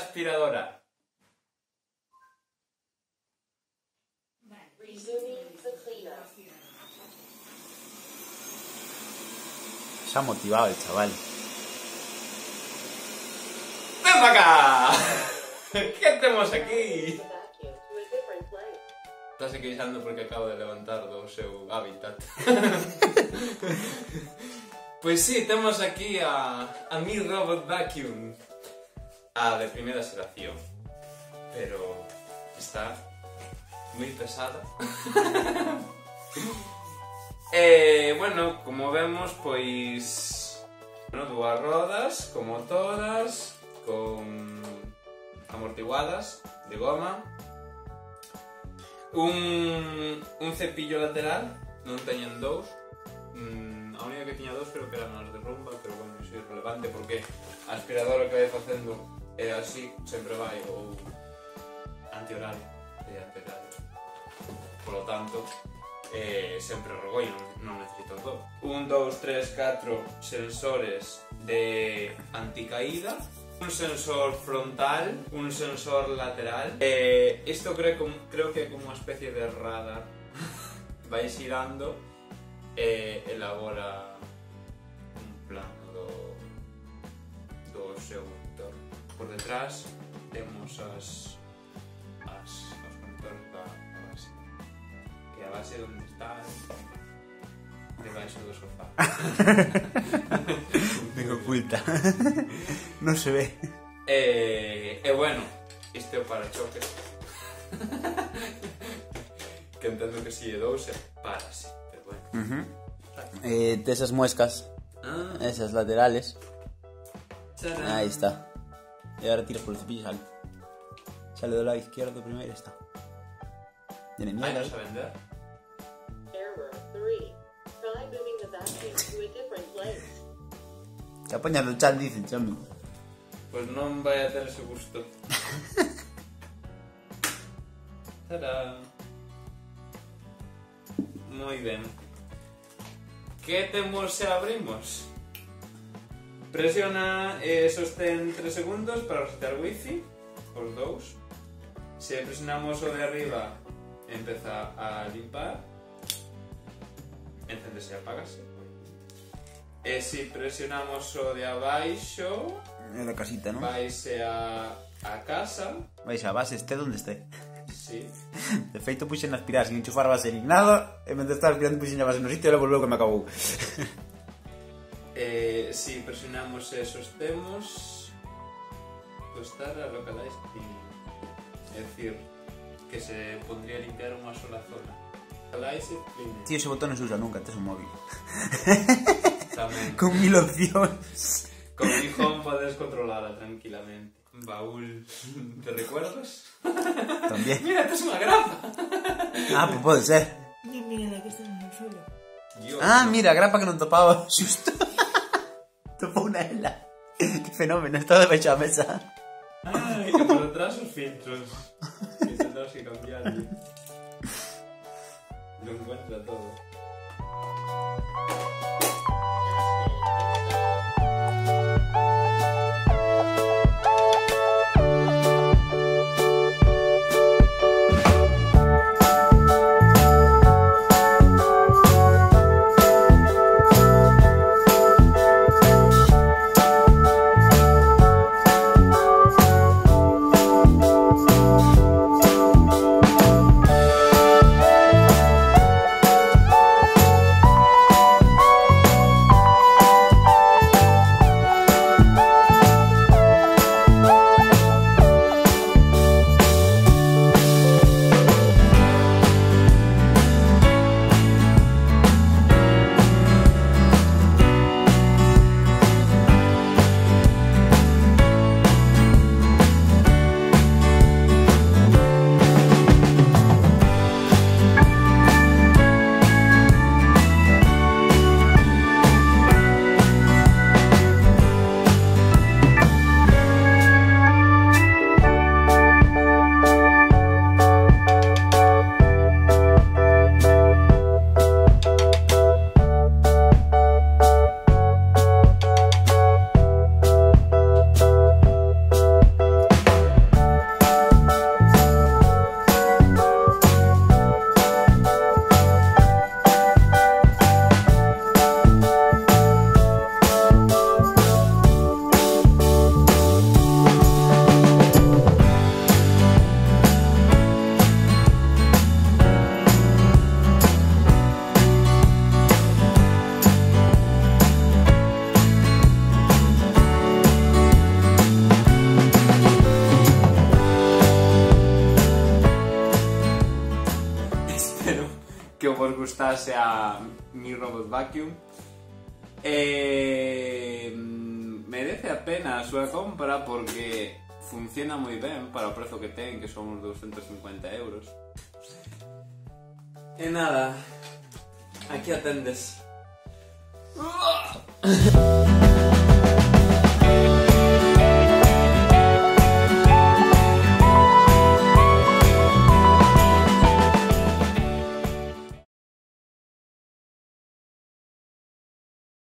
aspiradora. Se ha motivado el chaval. ¡Ven para acá! ¿Qué tenemos aquí? Estás queixando porque acabo de levantar do seu hábitat. pois sí, temos aquí a, a mi Robot Vacuum. A de primeira xeración. Pero está moi pesada. eh, bueno, como vemos, pois... Bueno, dúas rodas, como todas, con amortiguadas de goma, un, un cepillo lateral, non teñen dous. Mm, a única que tiña dous creo que eran as de rumba, pero bueno, iso é irrelevante porque a aspiradora que vai facendo E así sempre vai ou antihorario e antihorario. Polo tanto, eh, sempre rogoi, non, non necesito todo. Un, dous, tres, catro sensores de anticaída, un sensor frontal, un sensor lateral. Eh, isto creo, como, creo que é como unha especie de radar. vai xirando e eh, elabora un plano do, do seu Por detrás temos as, as os conectores da da base. Que a base onde está debaixo do sofá. Vengo oculta. no se ve. E, e bueno, isto é o parachoques. que entendo que si é dous e parase, pero bueno. Eh, de esas muescas, Ah, esas laterales. charán. Ahí está. Y ahora tiras por el cepillo y sale. Sale del lado izquierdo primero y ya está. Tiene Ai, mierda. non a vender? Error 3. Try moving the vacuum to a different place. Te apañas el chat, dicen, chami. Pois non vai a ter ese gusto. Tarán. Moi ben. Que temos se abrimos? Presiona e eh, sostén 3 segundos para resetear wifi, os dous. Se presionamos o de arriba, empeza a limpar. Encéndese e apagase. E eh, se presionamos o de abaixo... É da casita, non? Vaise a, a casa. Vaise a base, este onde este. Sí. De feito, puxen a aspirar sin enchufar a base ni nada, e mentre estaba aspirando puxen a base no sitio e logo logo que me acabou. Eh, si presionamos e sostemos tostar a localize clean. É dicir, que se pondría a limpiar unha sola zona. Localize clean. Tío, ese botón no se usa nunca, este es un móvil. Tamén. Con mil opciones. Con mi home podes controlarla tranquilamente. Baúl de recuerdos. También. Mira, tes unha grapa. Ah, pues puede ser. Mira, mira la que está en el suelo. Dios. Ah, mira, grapa que non topaba. Xusto. Topou una ela. Que fenómeno, estaba debaixo da mesa. Ay, que por detrás os filtros. Que tendrás que cambiar. Lo encuentra todo. gustase a mi Robot Vacuum. Eh, merece a pena a súa compra porque funciona moi ben para o prezo que ten, que son uns 250 euros. E nada, aquí atendes.